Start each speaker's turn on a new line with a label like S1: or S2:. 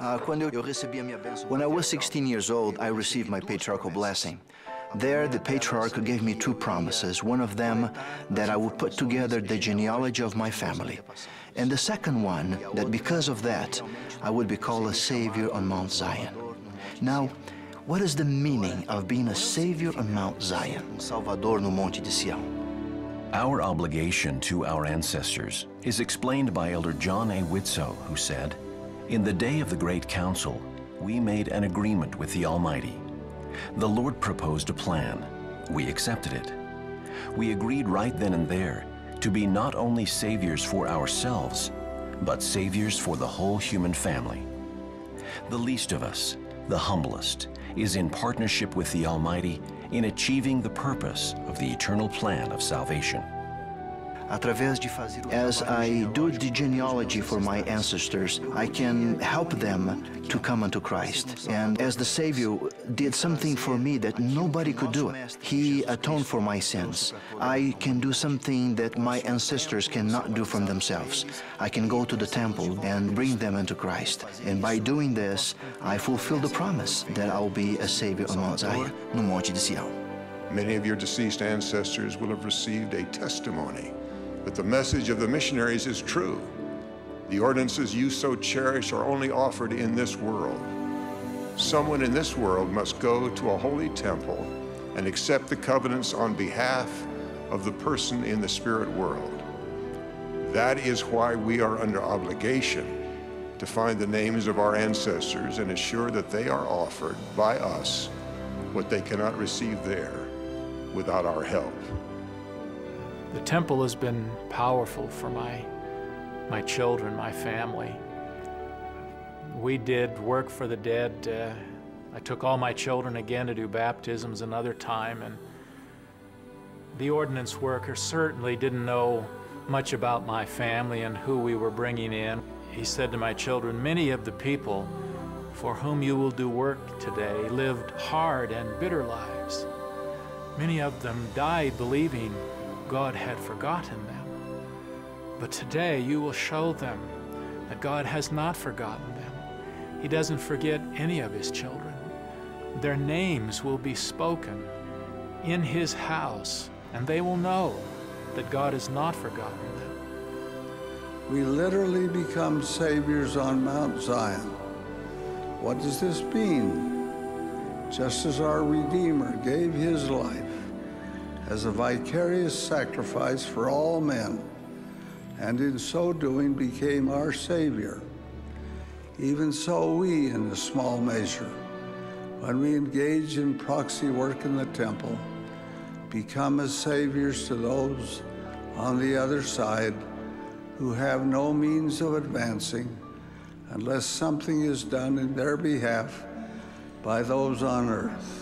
S1: Uh, when I was 16 years old, I received my patriarchal blessing. There, the patriarch gave me two promises, one of them that I would put together the genealogy of my family, and the second one that because of that, I would be called a savior on Mount Zion. Now, what is the meaning of being a savior on Mount Zion? Salvador no Monte de Sião.
S2: Our obligation to our ancestors is explained by Elder John A. Widtsoe, who said, In the day of the Great Council, we made an agreement with the Almighty. The Lord proposed a plan. We accepted it. We agreed right then and there to be not only saviors for ourselves, but saviors for the whole human family. The least of us, the humblest, is in partnership with the Almighty in achieving the purpose of the eternal plan of salvation.
S1: As I do the genealogy for my ancestors, I can help them to come unto Christ. And as the Savior did something for me that nobody could do, He atoned for my sins. I can do something that my ancestors cannot do from themselves. I can go to the temple and bring them unto Christ. And by doing this, I fulfill the promise that I'll be a Savior on Mount Zion, no Monte de Sião.
S3: Many of your deceased ancestors will have received a testimony that the message of the missionaries is true. The ordinances you so cherish are only offered in this world. Someone in this world must go to a holy temple and accept the covenants on behalf of the person in the spirit world. That is why we are under obligation to find the names of our ancestors and assure that they are offered by us what they cannot receive there without our help.
S4: The temple has been powerful for my, my children, my family. We did work for the dead. Uh, I took all my children again to do baptisms another time, and the ordinance worker certainly didn't know much about my family and who we were bringing in. He said to my children, Many of the people for whom you will do work today lived hard and bitter lives. Many of them died believing God had forgotten them. But today you will show them that God has not forgotten them. He doesn't forget any of his children. Their names will be spoken in his house, and they will know that God has not forgotten them.
S5: We literally become saviors on Mount Zion. What does this mean? Just as our Redeemer gave his life as a vicarious sacrifice for all men, and in so doing became our Savior. Even so, we, in a small measure, when we engage in proxy work in the temple, become as Saviors to those on the other side who have no means of advancing unless something is done in their behalf by those on earth.